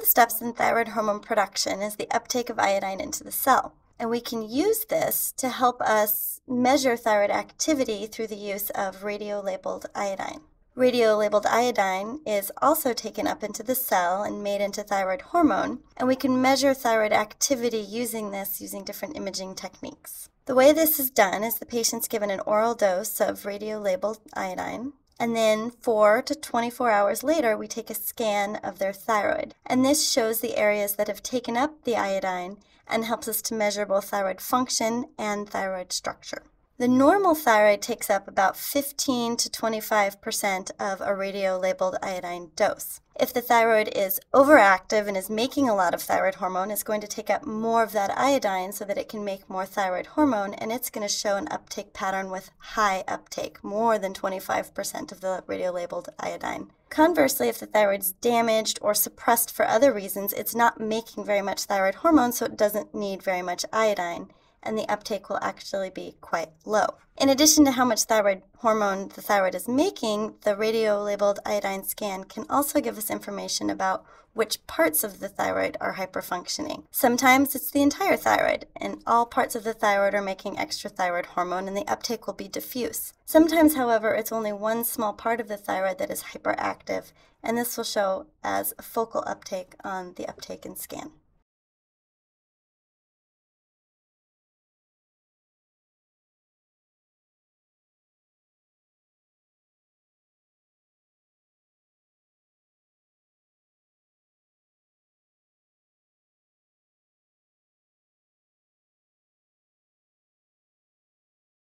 of the steps in thyroid hormone production is the uptake of iodine into the cell. And we can use this to help us measure thyroid activity through the use of radio-labeled iodine. Radio-labeled iodine is also taken up into the cell and made into thyroid hormone, and we can measure thyroid activity using this using different imaging techniques. The way this is done is the patient's given an oral dose of radio-labeled iodine, and then 4 to 24 hours later, we take a scan of their thyroid. And this shows the areas that have taken up the iodine and helps us to measure both thyroid function and thyroid structure. The normal thyroid takes up about 15 to 25% of a radio labeled iodine dose. If the thyroid is overactive and is making a lot of thyroid hormone, it's going to take up more of that iodine so that it can make more thyroid hormone, and it's going to show an uptake pattern with high uptake, more than 25% of the radio labeled iodine. Conversely, if the thyroid's damaged or suppressed for other reasons, it's not making very much thyroid hormone, so it doesn't need very much iodine and the uptake will actually be quite low. In addition to how much thyroid hormone the thyroid is making, the radio labeled iodine scan can also give us information about which parts of the thyroid are hyperfunctioning. Sometimes it's the entire thyroid, and all parts of the thyroid are making extra thyroid hormone, and the uptake will be diffuse. Sometimes, however, it's only one small part of the thyroid that is hyperactive, and this will show as a focal uptake on the uptake and scan.